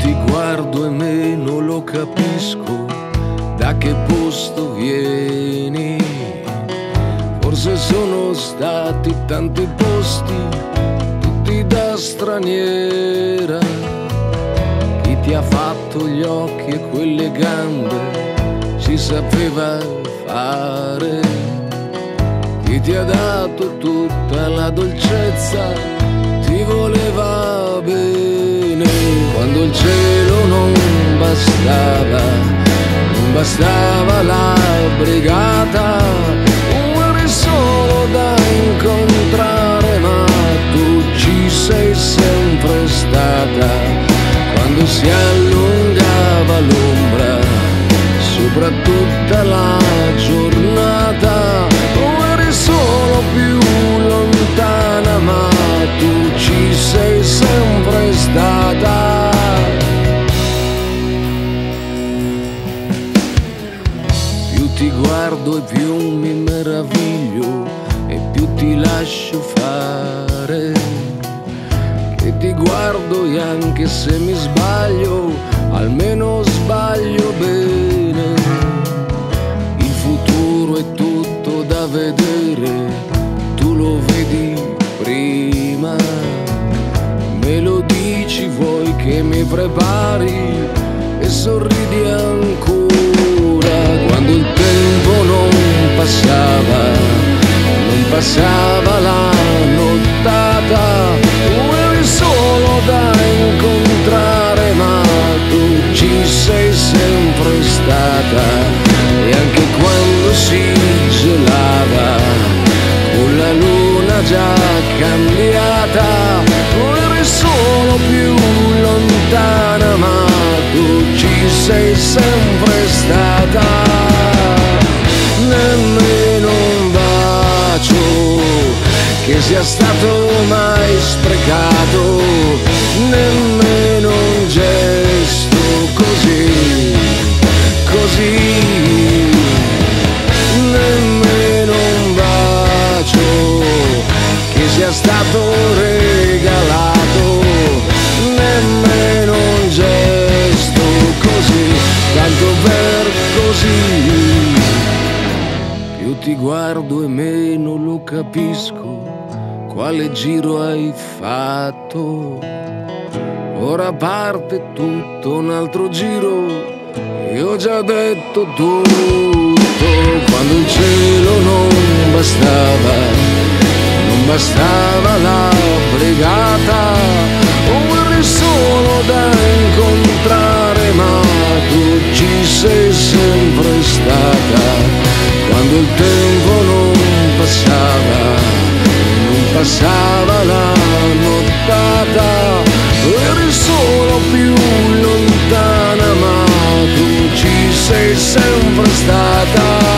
ti guardo e meno lo capisco da che posto vieni. Forse sono stati tanti posti, tutti da straniera. Chi ti ha fatto gli occhi e quelle gambe ci sapeva fare. Chi ti ha dato tutta la dolcezza ti voleva bene quando il cielo non bastava, non bastava la brigata, eri solo da incontrare, ma tu ci sei sempre stata. Quando si allungava l'ombra sopra tutta la giornata, guardo e più mi meraviglio e più ti lascio fare. Che ti guardo e anche se mi sbaglio, almeno sbaglio bene. Il futuro è tutto da vedere, tu lo vedi prima. Me lo dici, vuoi che mi prepari e sorridi ancora quando il tempo non passava, non passava la nottata, tu eri solo da incontrare, ma tu ci sei sempre stata e anche quando si gelava con la luna già cambiata, tu eri solo più lontana, ma tu ci sei sempre stata. Nemmeno un bacio che sia stato mai sprecato, nemmeno un gesto così, così nemmeno un bacio che sia stato ti guardo e meno lo capisco, quale giro hai fatto. Ora parte tutto un altro giro, e ho già detto tutto, quando il cielo non bastava, non bastava la brigata, o eri solo da incontrare, ma tu ci sei sempre stata, passava la nottata, eri solo più lontana, ma tu ci sei sempre stata.